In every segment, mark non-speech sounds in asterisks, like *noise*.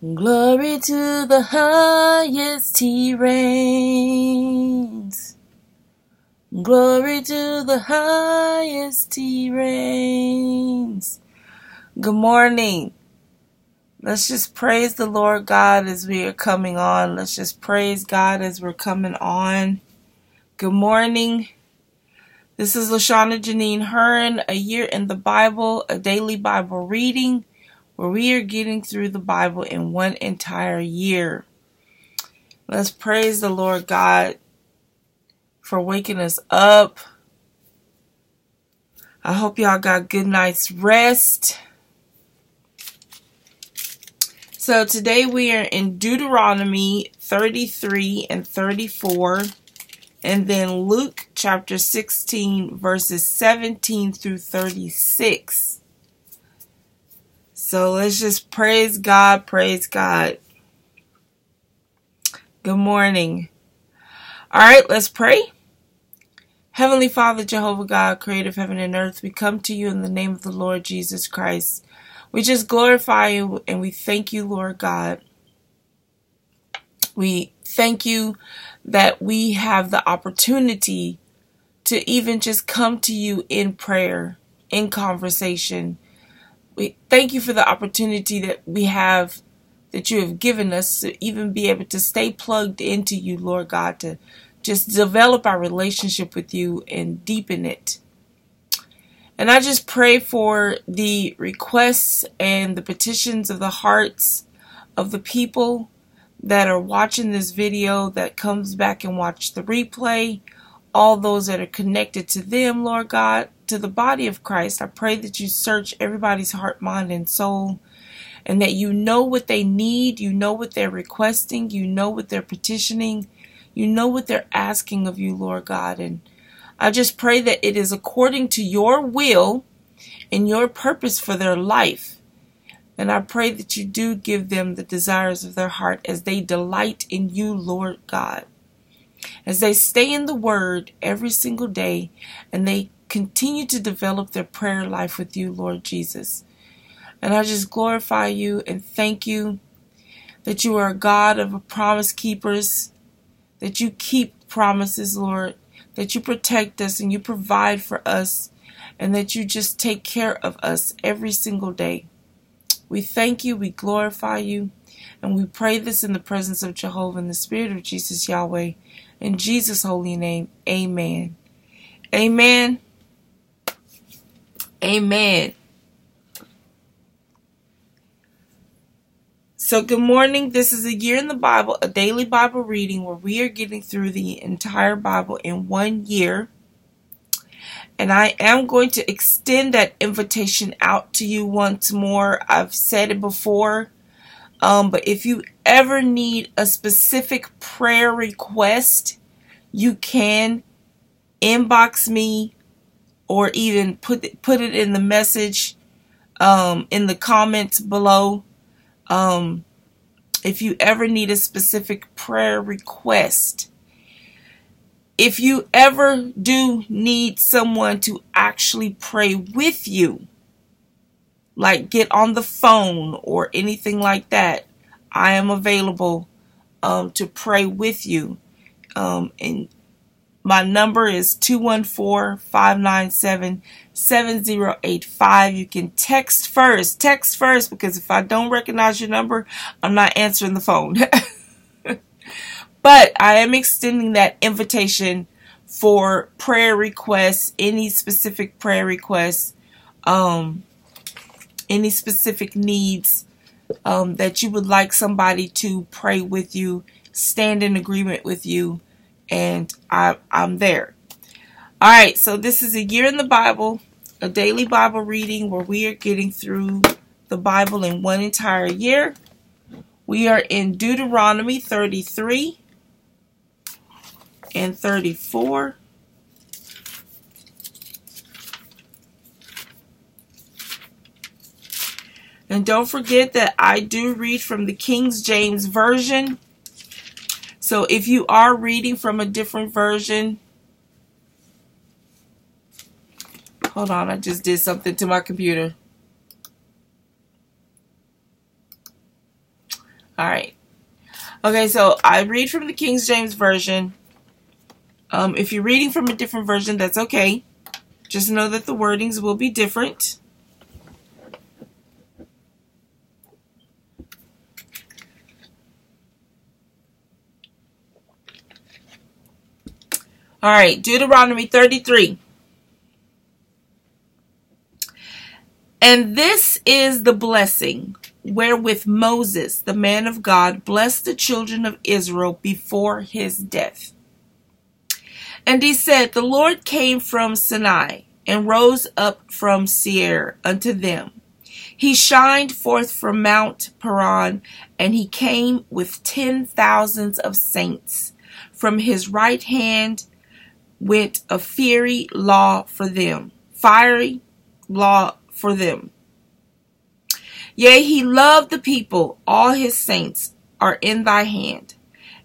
Glory to the highest he reigns. Glory to the highest he reigns. Good morning. Let's just praise the Lord God as we are coming on. Let's just praise God as we're coming on. Good morning. This is Lashanda Janine Hearne, a year in the Bible, a daily Bible reading where we are getting through the Bible in one entire year. Let's praise the Lord God for waking us up. I hope y'all got good night's rest. So today we are in Deuteronomy 33 and 34, and then Luke chapter 16, verses 17 through 36. So let's just praise God, praise God. Good morning. All right, let's pray. Heavenly Father, Jehovah God, creator of heaven and earth, we come to you in the name of the Lord Jesus Christ. We just glorify you and we thank you, Lord God. We thank you that we have the opportunity to even just come to you in prayer, in conversation, we thank you for the opportunity that we have that you have given us to even be able to stay plugged into you, Lord God, to just develop our relationship with you and deepen it. And I just pray for the requests and the petitions of the hearts of the people that are watching this video that comes back and watch the replay, all those that are connected to them, Lord God to the body of Christ, I pray that you search everybody's heart, mind, and soul, and that you know what they need, you know what they're requesting, you know what they're petitioning, you know what they're asking of you, Lord God. And I just pray that it is according to your will and your purpose for their life. And I pray that you do give them the desires of their heart as they delight in you, Lord God. As they stay in the Word every single day and they continue to develop their prayer life with you, Lord Jesus. And I just glorify you and thank you that you are a God of promise keepers, that you keep promises, Lord, that you protect us and you provide for us, and that you just take care of us every single day. We thank you, we glorify you, and we pray this in the presence of Jehovah and the Spirit of Jesus Yahweh. In Jesus' holy name, amen. Amen. Amen. So, good morning. This is a year in the Bible, a daily Bible reading where we are getting through the entire Bible in one year. And I am going to extend that invitation out to you once more. I've said it before. Um, but if you ever need a specific prayer request, you can inbox me or even put put it in the message um, in the comments below. Um, if you ever need a specific prayer request, if you ever do need someone to actually pray with you, like get on the phone or anything like that, I am available um, to pray with you. Um, and my number is 214-597-7085. You can text first. Text first because if I don't recognize your number, I'm not answering the phone. *laughs* but I am extending that invitation for prayer requests, any specific prayer requests, um, any specific needs um, that you would like somebody to pray with you, stand in agreement with you and I, I'm there. All right, so this is a year in the Bible, a daily Bible reading where we are getting through the Bible in one entire year. We are in Deuteronomy 33 and 34. And don't forget that I do read from the King James Version. So if you are reading from a different version, hold on, I just did something to my computer. All right. Okay, so I read from the King James Version. Um, if you're reading from a different version, that's okay. Just know that the wordings will be different. All right, Deuteronomy 33. And this is the blessing wherewith Moses, the man of God, blessed the children of Israel before his death. And he said, The Lord came from Sinai and rose up from Seir unto them. He shined forth from Mount Paran, and he came with ten thousands of saints. From his right hand went a fiery law for them, fiery law for them. Yea, he loved the people, all his saints are in thy hand.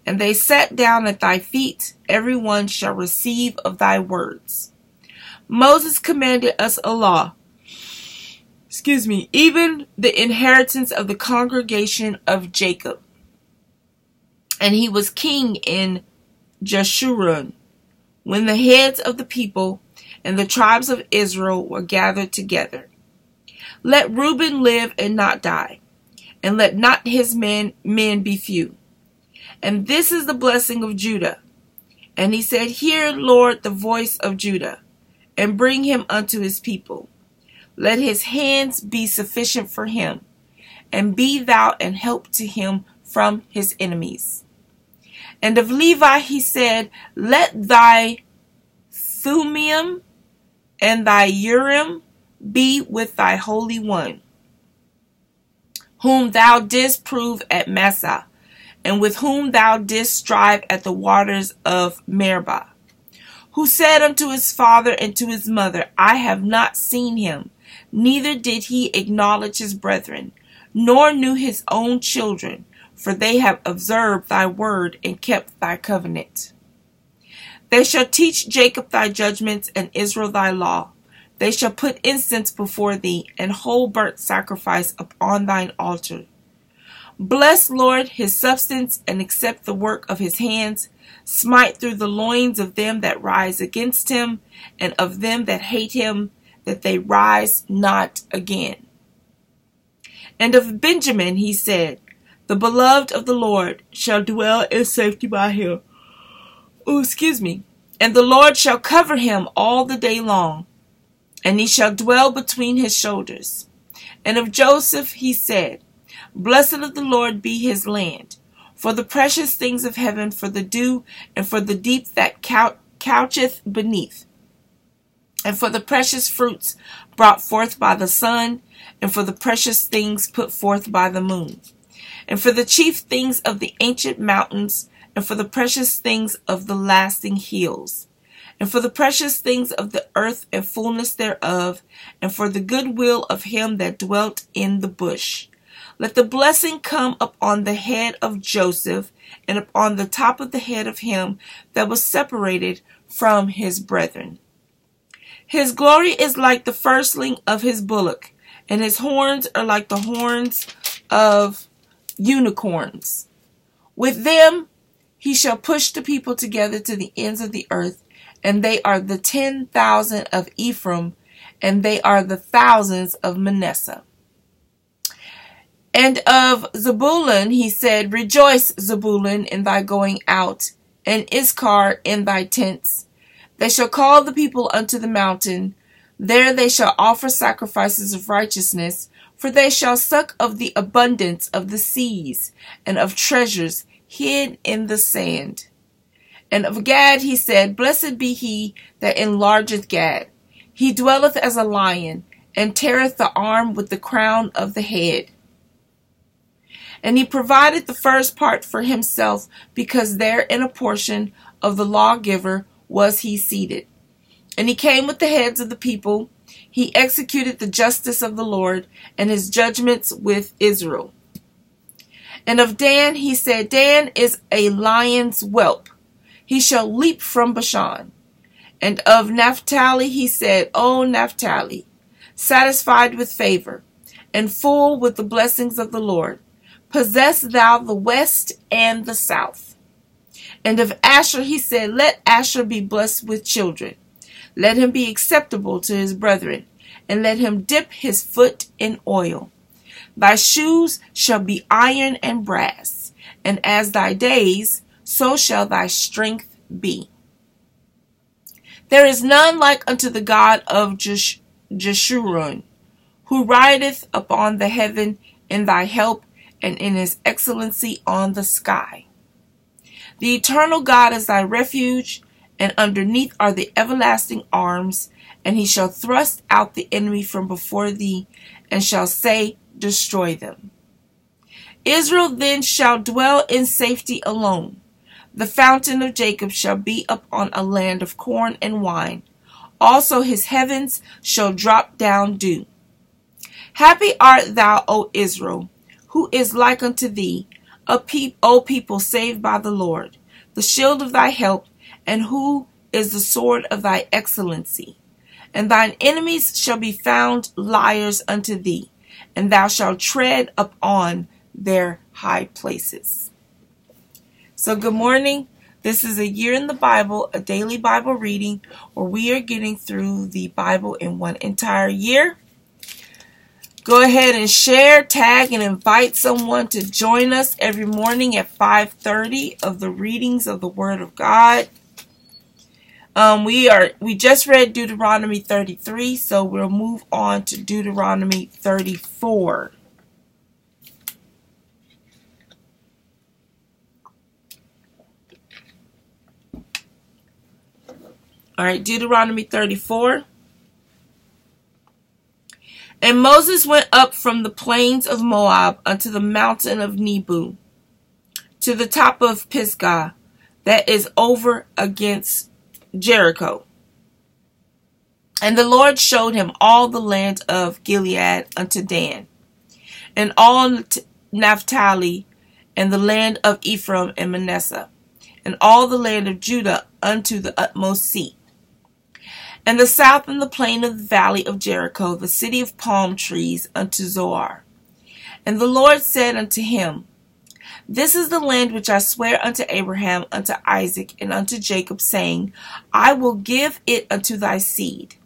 And they sat down at thy feet, every one shall receive of thy words. Moses commanded us a law, excuse me, even the inheritance of the congregation of Jacob. And he was king in Jeshurun, when the heads of the people and the tribes of Israel were gathered together. Let Reuben live and not die, and let not his men, men be few. And this is the blessing of Judah. And he said, Hear, Lord, the voice of Judah, and bring him unto his people. Let his hands be sufficient for him, and be thou an help to him from his enemies. And of Levi he said, Let thy Thummim and thy Urim be with thy Holy One, whom thou didst prove at Massah, and with whom thou didst strive at the waters of Meribah, who said unto his father and to his mother, I have not seen him, neither did he acknowledge his brethren, nor knew his own children, for they have observed thy word and kept thy covenant. They shall teach Jacob thy judgments and Israel thy law. They shall put incense before thee, and whole burnt sacrifice upon thine altar. Bless, Lord, his substance, and accept the work of his hands. Smite through the loins of them that rise against him, and of them that hate him, that they rise not again. And of Benjamin he said, The beloved of the Lord shall dwell in safety by him. Oh, excuse me. And the Lord shall cover him all the day long and he shall dwell between his shoulders. And of Joseph he said, Blessed of the Lord be his land, for the precious things of heaven, for the dew, and for the deep that coucheth beneath, and for the precious fruits brought forth by the sun, and for the precious things put forth by the moon, and for the chief things of the ancient mountains, and for the precious things of the lasting hills and for the precious things of the earth and fullness thereof, and for the goodwill of him that dwelt in the bush. Let the blessing come upon the head of Joseph, and upon the top of the head of him that was separated from his brethren. His glory is like the firstling of his bullock, and his horns are like the horns of unicorns. With them he shall push the people together to the ends of the earth, and they are the ten thousand of Ephraim, and they are the thousands of Manasseh. And of Zebulun he said, Rejoice, Zebulun, in thy going out, and Issachar in thy tents. They shall call the people unto the mountain. There they shall offer sacrifices of righteousness, for they shall suck of the abundance of the seas, and of treasures hid in the sand. And of Gad he said, Blessed be he that enlargeth Gad. He dwelleth as a lion, and teareth the arm with the crown of the head. And he provided the first part for himself, because there in a portion of the lawgiver was he seated. And he came with the heads of the people. He executed the justice of the Lord and his judgments with Israel. And of Dan he said, Dan is a lion's whelp he shall leap from Bashan. And of Naphtali he said, O Naphtali, satisfied with favor, and full with the blessings of the Lord, Possess thou the west and the south. And of Asher he said, Let Asher be blessed with children. Let him be acceptable to his brethren, and let him dip his foot in oil. Thy shoes shall be iron and brass, and as thy days, so shall thy strength be. There is none like unto the God of Jesh- Jeshurun, who rideth upon the heaven in thy help and in his excellency on the sky. The eternal God is thy refuge, and underneath are the everlasting arms, and he shall thrust out the enemy from before thee, and shall say, Destroy them. Israel then shall dwell in safety alone. The fountain of Jacob shall be upon a land of corn and wine. Also his heavens shall drop down dew. Happy art thou, O Israel, who is like unto thee, a pe- O people saved by the Lord, the shield of thy help, and who is the sword of thy excellency. And thine enemies shall be found liars unto thee, and thou shalt tread upon their high places. So, good morning. This is a year in the Bible, a daily Bible reading where we are getting through the Bible in one entire year. Go ahead and share, tag, and invite someone to join us every morning at 5:30 of the readings of the Word of God. Um, we are we just read Deuteronomy 33, so we'll move on to Deuteronomy 34. All right, Deuteronomy 34. And Moses went up from the plains of Moab unto the mountain of Nebo, to the top of Pisgah, that is over against Jericho. And the Lord showed him all the land of Gilead unto Dan, and all Naphtali, and the land of Ephraim and Manasseh, and all the land of Judah unto the utmost sea and the south and the plain of the valley of Jericho, the city of palm trees, unto Zoar. And the Lord said unto him, This is the land which I swear unto Abraham, unto Isaac, and unto Jacob, saying, I will give it unto thy seed.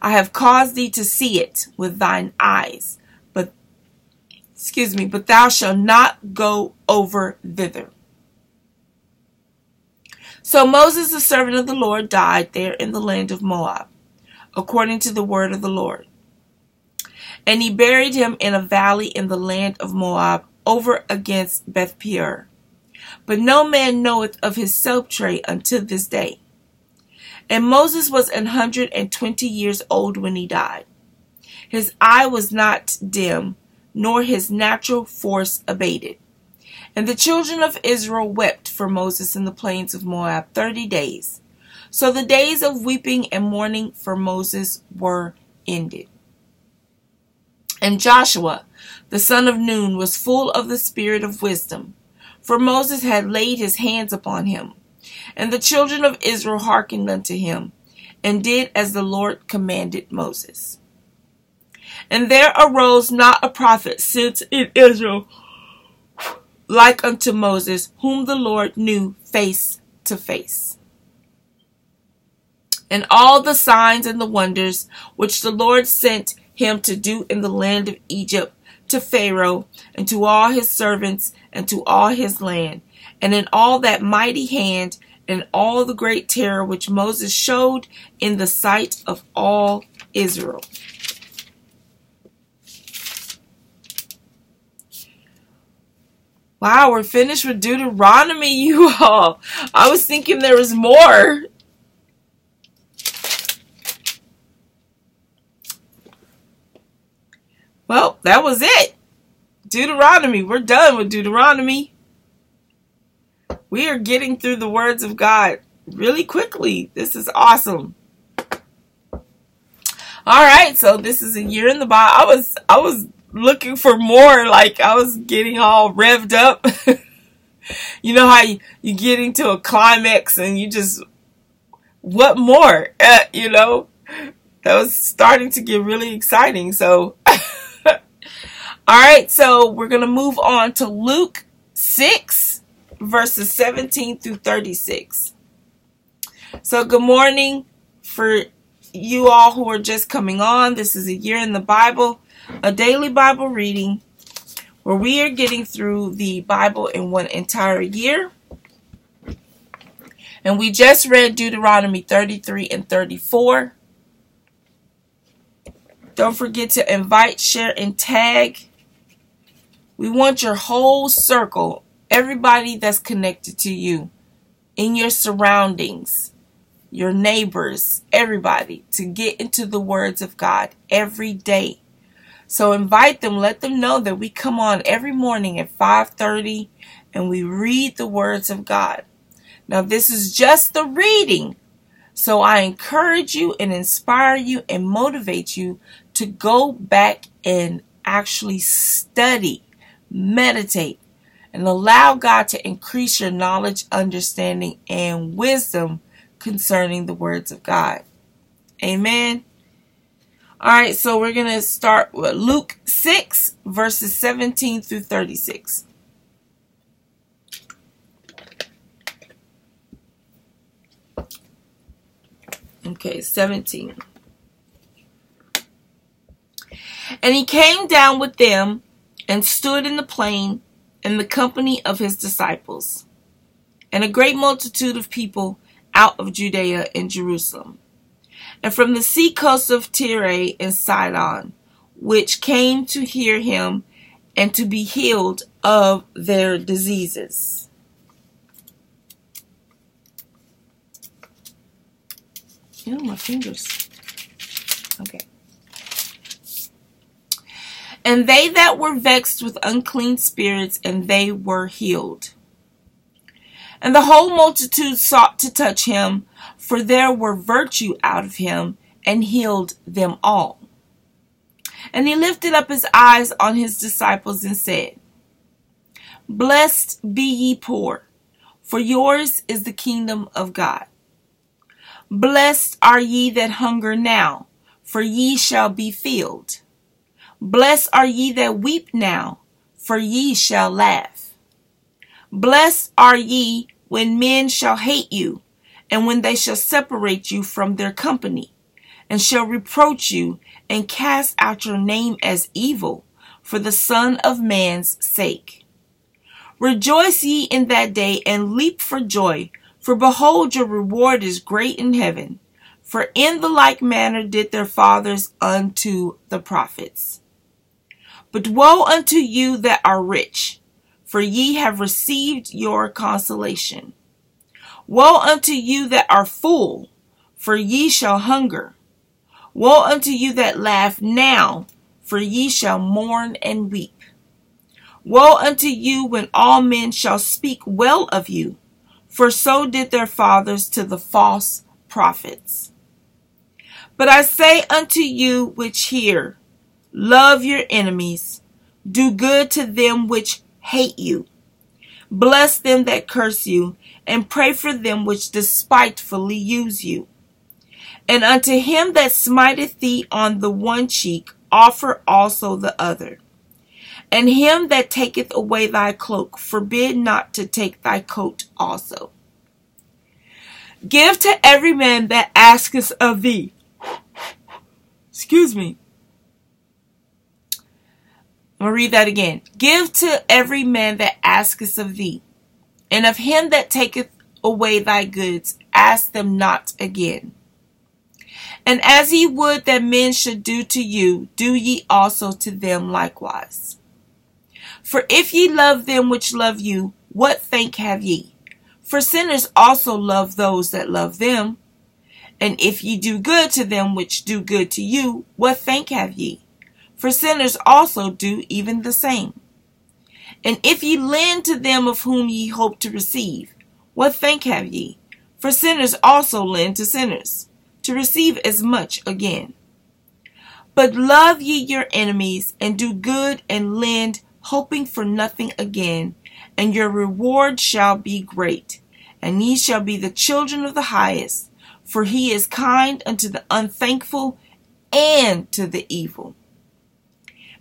I have caused thee to see it with thine eyes, but excuse me, but thou shalt not go over thither. So Moses, the servant of the Lord, died there in the land of Moab, according to the word of the Lord. And he buried him in a valley in the land of Moab, over against Beth Peor. But no man knoweth of his sepulchre unto this day. And Moses was an hundred and twenty years old when he died. His eye was not dim, nor his natural force abated. And the children of Israel wept for Moses in the plains of Moab thirty days. So the days of weeping and mourning for Moses were ended. And Joshua, the son of Nun, was full of the spirit of wisdom, for Moses had laid his hands upon him. And the children of Israel hearkened unto him, and did as the Lord commanded Moses. And there arose not a prophet since in Israel like unto Moses, whom the Lord knew face to face. And all the signs and the wonders which the Lord sent him to do in the land of Egypt to Pharaoh and to all his servants and to all his land, and in all that mighty hand and all the great terror which Moses showed in the sight of all Israel. Wow, we're finished with Deuteronomy, *laughs* you all. I was thinking there was more. Well, that was it. Deuteronomy. We're done with Deuteronomy. We are getting through the words of God really quickly. This is awesome. All right, so this is a year in the Bible. I was I was looking for more. Like I was getting all revved up. *laughs* you know how you, you get into a climax and you just, what more? Uh, *laughs* you know, that was starting to get really exciting. So *laughs* All right, so we're going to move on to Luke 6, verses 17 through 36. So, good morning for you all who are just coming on. This is a year in the Bible, a daily Bible reading where we are getting through the Bible in one entire year. And we just read Deuteronomy 33 and 34. Don't forget to invite, share, and tag we want your whole circle, everybody that's connected to you, in your surroundings, your neighbors, everybody, to get into the words of God every day. So invite them, let them know that we come on every morning at 5:30 and we read the words of God. Now this is just the reading. So I encourage you and inspire you and motivate you to go back and actually study meditate, and allow God to increase your knowledge, understanding, and wisdom concerning the words of God. Amen. All right, so we're going to start with Luke 6, verses 17 through 36. Okay, 17. And he came down with them and stood in the plain in the company of his disciples, and a great multitude of people out of Judea and Jerusalem, and from the sea coast of Tyre and Sidon, which came to hear him and to be healed of their diseases. Know, my fingers. Okay. And they that were vexed with unclean spirits, and they were healed. And the whole multitude sought to touch him, for there were virtue out of him, and healed them all. And he lifted up his eyes on his disciples and said, Blessed be ye poor, for yours is the kingdom of God. Blessed are ye that hunger now, for ye shall be filled. Blessed are ye that weep now, for ye shall laugh. Blessed are ye when men shall hate you, and when they shall separate you from their company, and shall reproach you, and cast out your name as evil, for the Son of Man's sake. Rejoice ye in that day, and leap for joy, for behold, your reward is great in heaven. For in the like manner did their fathers unto the prophets. But woe unto you that are rich, for ye have received your consolation. Woe unto you that are full, for ye shall hunger. Woe unto you that laugh now, for ye shall mourn and weep. Woe unto you when all men shall speak well of you, for so did their fathers to the false prophets. But I say unto you which hear, Love your enemies. Do good to them which hate you. Bless them that curse you, and pray for them which despitefully use you. And unto him that smiteth thee on the one cheek, offer also the other. And him that taketh away thy cloak, forbid not to take thy coat also. Give to every man that asketh of thee. Excuse me. I'm going to read that again. Give to every man that asketh of thee, and of him that taketh away thy goods, ask them not again. And as ye would that men should do to you, do ye also to them likewise. For if ye love them which love you, what thank have ye? For sinners also love those that love them. And if ye do good to them which do good to you, what thank have ye? For sinners also do even the same. And if ye lend to them of whom ye hope to receive, what thank have ye? For sinners also lend to sinners, to receive as much again. But love ye your enemies, and do good and lend, hoping for nothing again, and your reward shall be great, and ye shall be the children of the highest, for he is kind unto the unthankful and to the evil.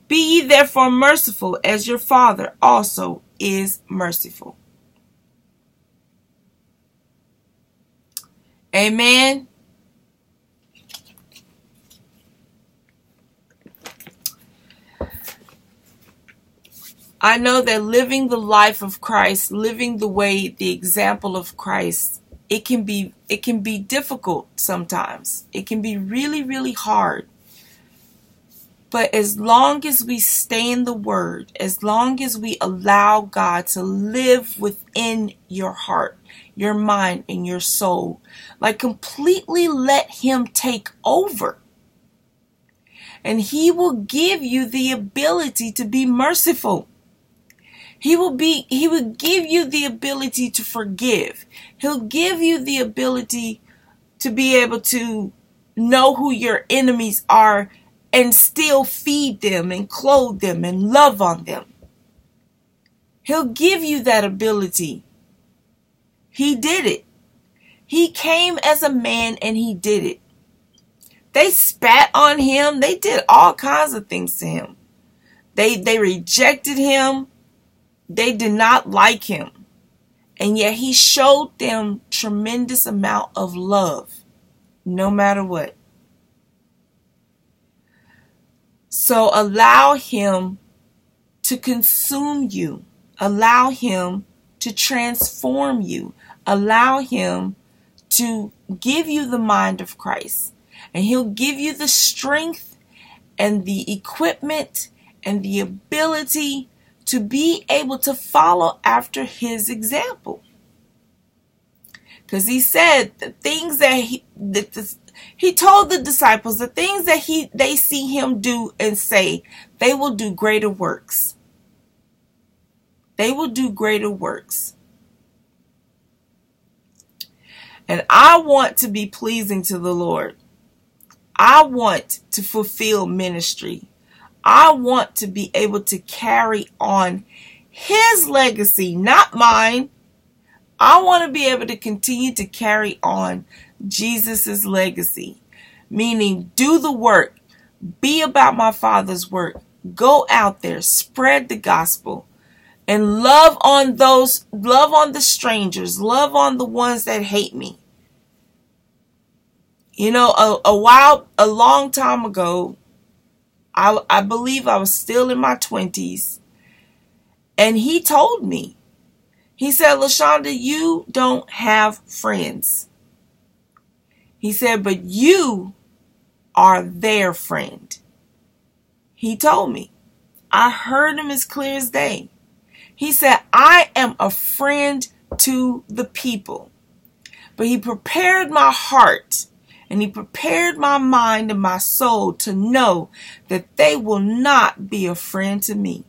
Be ye therefore merciful as your Father also is merciful. Amen. I know that living the life of Christ, living the way, the example of Christ, it can be it can be difficult sometimes. It can be really really hard. But as long as we stay in the word, as long as we allow God to live within your heart, your mind and your soul, like completely let him take over. And he will give you the ability to be merciful. He will be, he will give you the ability to forgive. He'll give you the ability to be able to know who your enemies are and still feed them and clothe them and love on them. He'll give you that ability. He did it. He came as a man and he did it. They spat on him. They did all kinds of things to him. They they rejected him. They did not like him. And yet he showed them tremendous amount of love no matter what. So allow him to consume you. Allow him to transform you. Allow him to give you the mind of Christ. And he'll give you the strength and the equipment and the ability to be able to follow after his example. Because he said the things that he, that the, he told the disciples the things that he they see him do and say, they will do greater works. They will do greater works. And I want to be pleasing to the Lord. I want to fulfill ministry. I want to be able to carry on his legacy, not mine. I want to be able to continue to carry on Jesus' legacy, meaning do the work, be about my Father's work, go out there, spread the gospel, and love on those, love on the strangers, love on the ones that hate me. You know, a, a while, a long time ago, I, I believe I was still in my 20s. And he told me, he said, Lashanda, you don't have friends. He said, but you are their friend. He told me. I heard him as clear as day. He said, I am a friend to the people. But he prepared my heart and he prepared my mind and my soul to know that they will not be a friend to me.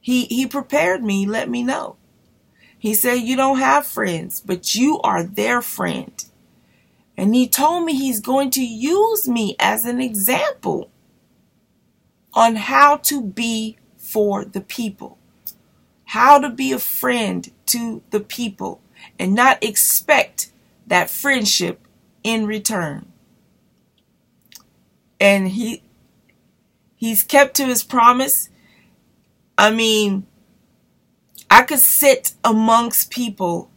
He, he prepared me, let me know. He said, You don't have friends, but you are their friend. And he told me he's going to use me as an example on how to be for the people, how to be a friend to the people, and not expect that friendship in return. And he he's kept to his promise. I mean, I could sit amongst people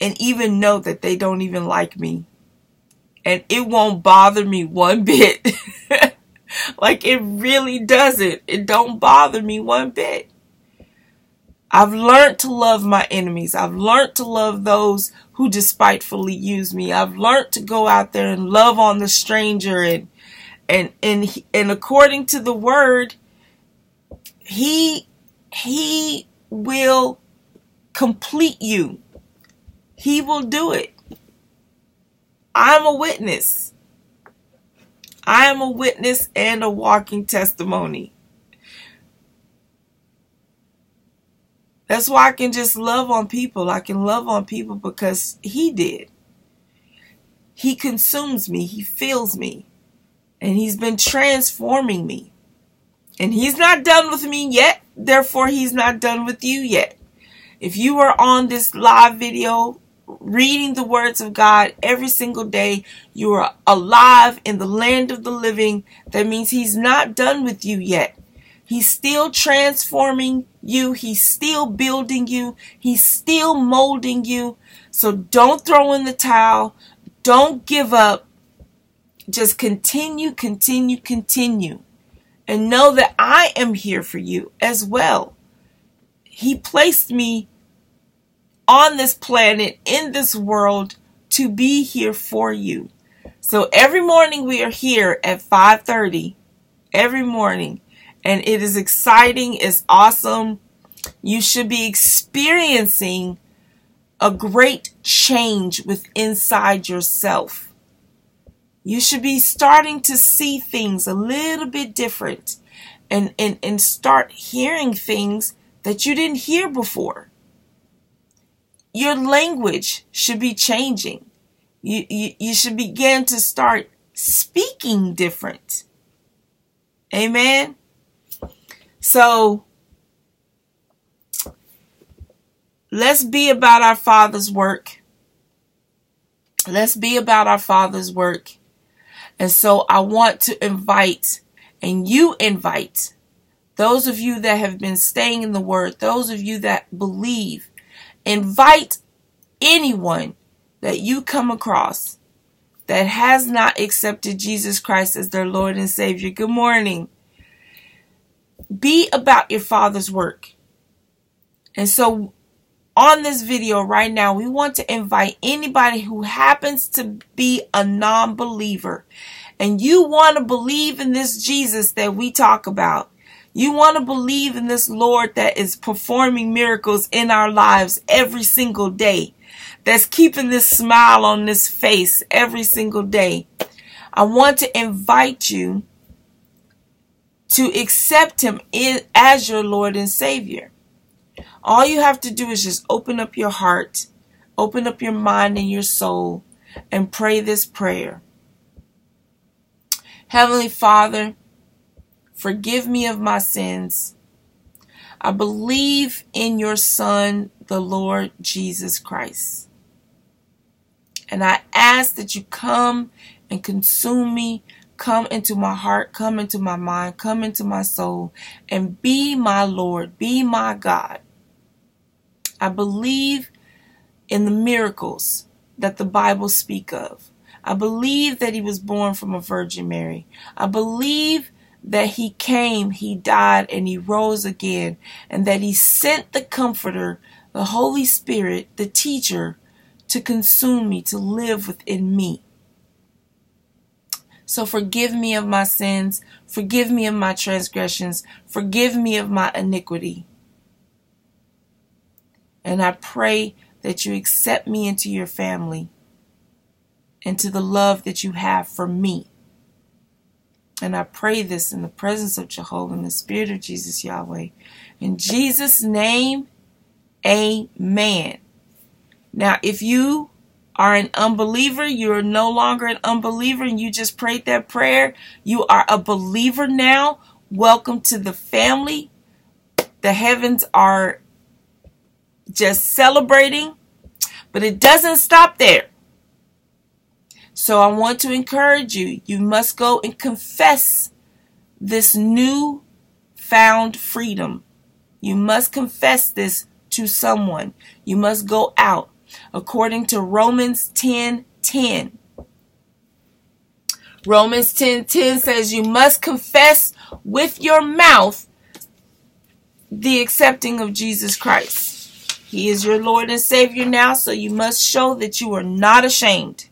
and even know that they don't even like me. And it won't bother me one bit. *laughs* like it really doesn't. It don't bother me one bit. I've learned to love my enemies. I've learned to love those who despitefully use me. I've learned to go out there and love on the stranger and and and and according to the word he he will complete you. He will do it. I'm a witness. I am a witness and a walking testimony. That's why I can just love on people. I can love on people because He did. He consumes me, He fills me, and He's been transforming me. And He's not done with me yet, therefore, He's not done with you yet. If you are on this live video reading the words of God every single day. You are alive in the land of the living. That means He's not done with you yet. He's still transforming you. He's still building you. He's still molding you. So don't throw in the towel. Don't give up. Just continue, continue, continue. And know that I am here for you as well. He placed me on this planet, in this world, to be here for you. So every morning we are here at 5:30 every morning and it is exciting, it's awesome. You should be experiencing a great change with inside yourself. You should be starting to see things a little bit different and, and, and start hearing things that you didn't hear before. Your language should be changing. You, you, you should begin to start speaking different. Amen. So let's be about our Father's work. Let's be about our Father's work. And so I want to invite, and you invite, those of you that have been staying in the Word, those of you that believe, invite anyone that you come across that has not accepted Jesus Christ as their Lord and Savior. Good morning. Be about your Father's work. And so on this video right now, we want to invite anybody who happens to be a non believer and you want to believe in this Jesus that we talk about. You want to believe in this Lord that is performing miracles in our lives every single day, that's keeping this smile on this face every single day. I want to invite you to accept Him as your Lord and Savior. All you have to do is just open up your heart, open up your mind and your soul, and pray this prayer. Heavenly Father, forgive me of my sins. I believe in your Son, the Lord Jesus Christ. And I ask that you come and consume me, come into my heart, come into my mind, come into my soul, and be my Lord, be my God. I believe in the miracles that the Bible speak of. I believe that he was born from a Virgin Mary. I believe that he came, he died, and he rose again, and that he sent the Comforter, the Holy Spirit, the teacher, to consume me, to live within me. So forgive me of my sins, forgive me of my transgressions, forgive me of my iniquity. And I pray that you accept me into your family, into the love that you have for me. And I pray this in the presence of Jehovah and the Spirit of Jesus Yahweh. In Jesus' name, amen. Now, if you are an unbeliever, you are no longer an unbeliever, and you just prayed that prayer, you are a believer now. Welcome to the family. The heavens are just celebrating, but it doesn't stop there. So I want to encourage you. You must go and confess this new found freedom. You must confess this to someone. You must go out according to Romans 10 10. Romans 10 10 says you must confess with your mouth the accepting of Jesus Christ. He is your Lord and Savior now, so you must show that you are not ashamed.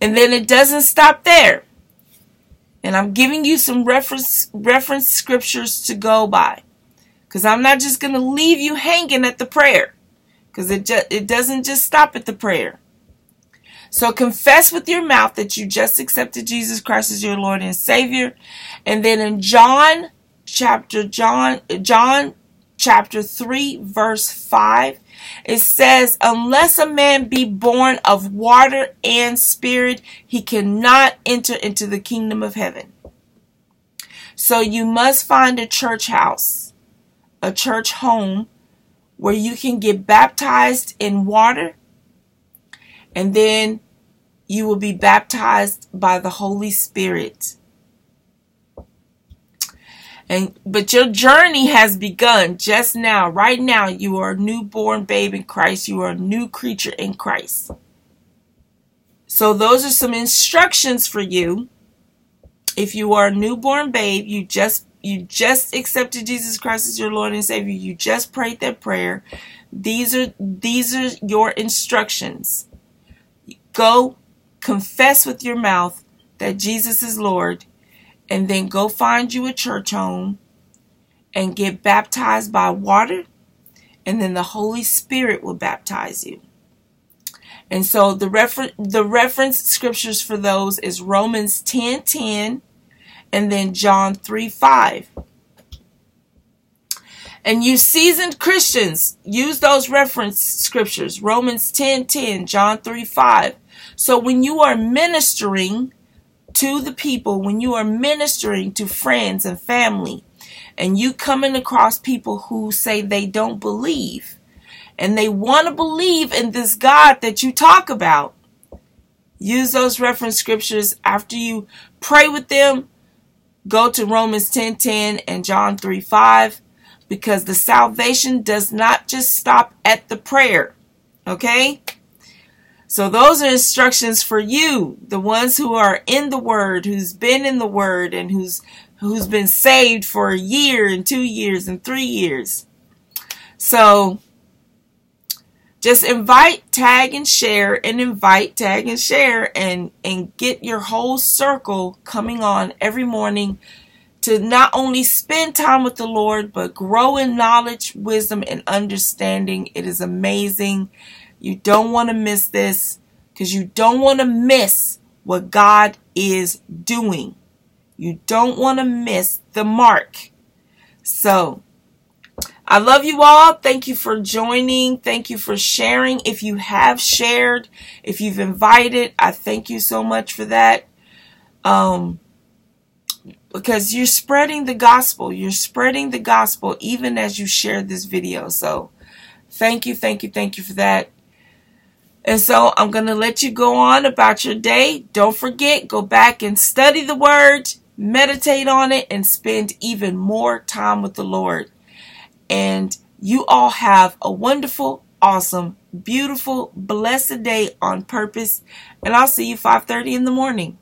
And then it doesn't stop there. And I'm giving you some reference reference scriptures to go by. Cuz I'm not just going to leave you hanging at the prayer. Cuz it just it doesn't just stop at the prayer. So confess with your mouth that you just accepted Jesus Christ as your Lord and Savior. And then in John chapter John John chapter 3, verse 5. It says, Unless a man be born of water and spirit, he cannot enter into the kingdom of heaven. So you must find a church house, a church home, where you can get baptized in water And then you will be baptized by the Holy Spirit. And but your journey has begun just now. Right now, you are a newborn babe in Christ. You are a new creature in Christ. So those are some instructions for you. If you are a newborn babe, you just you just accepted Jesus Christ as your Lord and Savior. You just prayed that prayer. These are these are your instructions. Go confess with your mouth that Jesus is Lord and then go find you a church home and get baptized by water, and then the Holy Spirit will baptize you. And so the refer- the reference scriptures for those is Romans 10 10 and then John 3 5. And you seasoned Christians, use those reference scriptures Romans 10 10, John 3 5. So when you are ministering to the people, when you are ministering to friends and family, and you coming across people who say they don't believe, and they want to believe in this God that you talk about, use those reference scriptures after you pray with them. Go to Romans 10 10 and John 3 5 because the salvation does not just stop at the prayer. Okay? So those are instructions for you, the ones who are in the word, who's been in the word and who's who's been saved for a year and 2 years and 3 years. So just invite, tag and share and invite, tag and share and and get your whole circle coming on every morning to not only spend time with the Lord but grow in knowledge, wisdom and understanding. It is amazing. You don't want to miss this because you don't want to miss what God is doing. You don't want to miss the mark. So, I love you all. Thank you for joining. Thank you for sharing. If you have shared, if you've invited, I thank you so much for that. Um, because you're spreading the gospel. You're spreading the gospel even as you share this video. So, thank you, thank you, thank you for that. And so I'm going to let you go on about your day. Don't forget, go back and study the word, meditate on it, and spend even more time with the Lord. And you all have a wonderful, awesome, beautiful, blessed day on purpose. And I'll see you 5:30 in the morning.